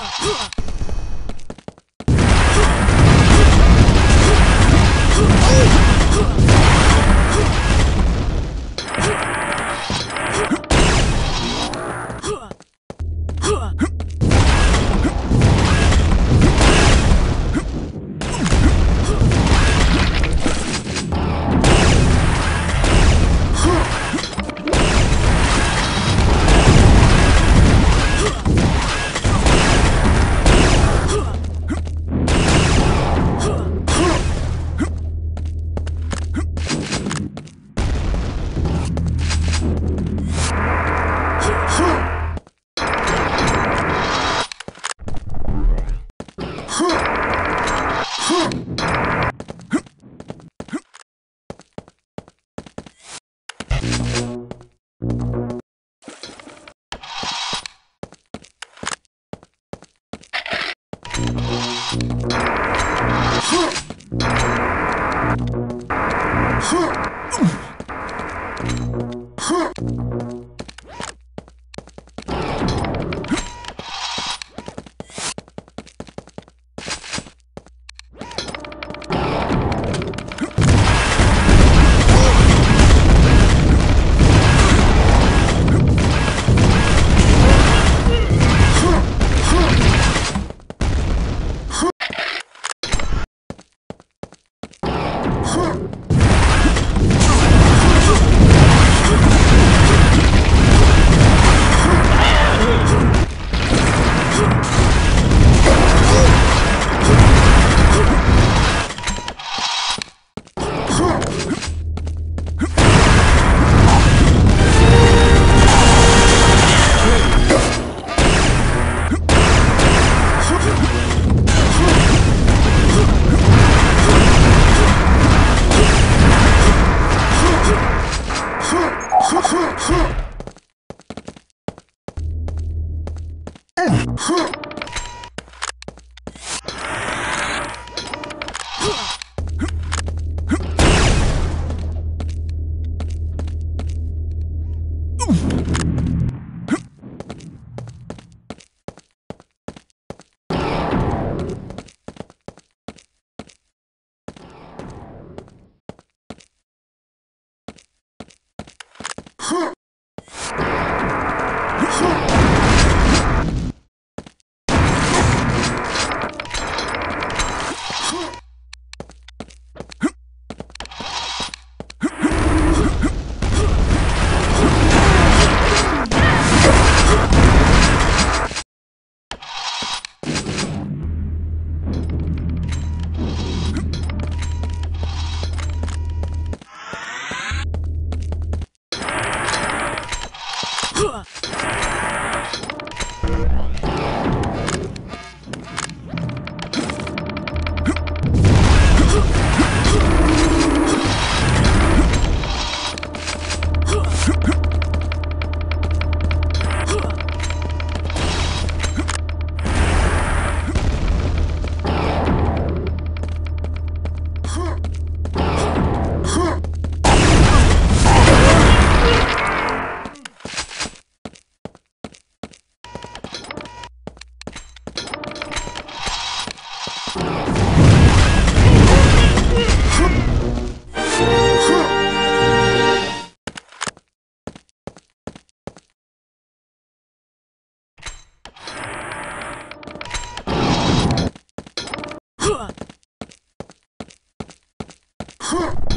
Hua! Huh!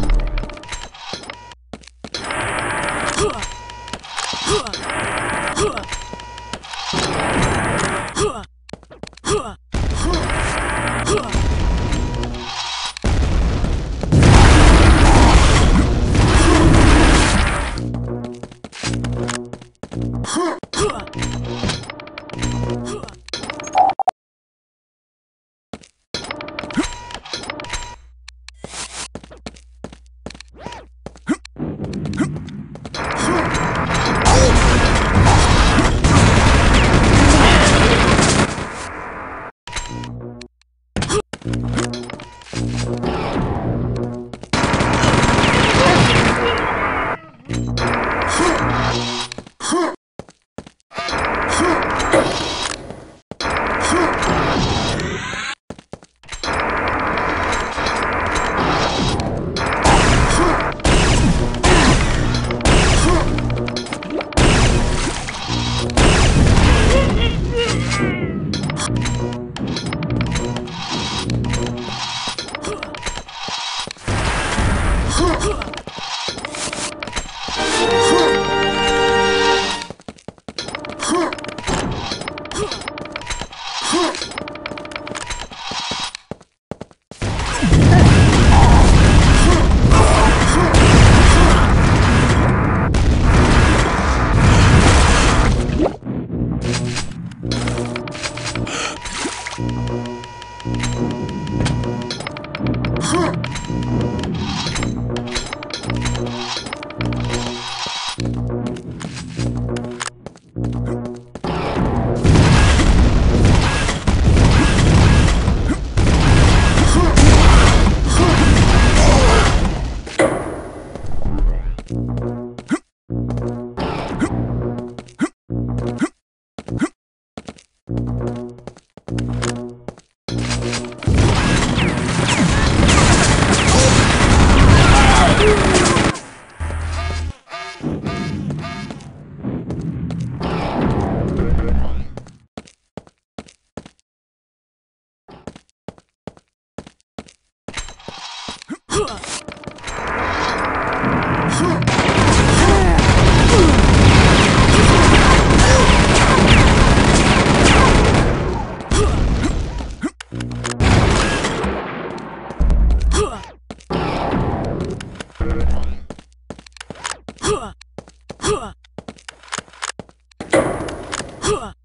Huh.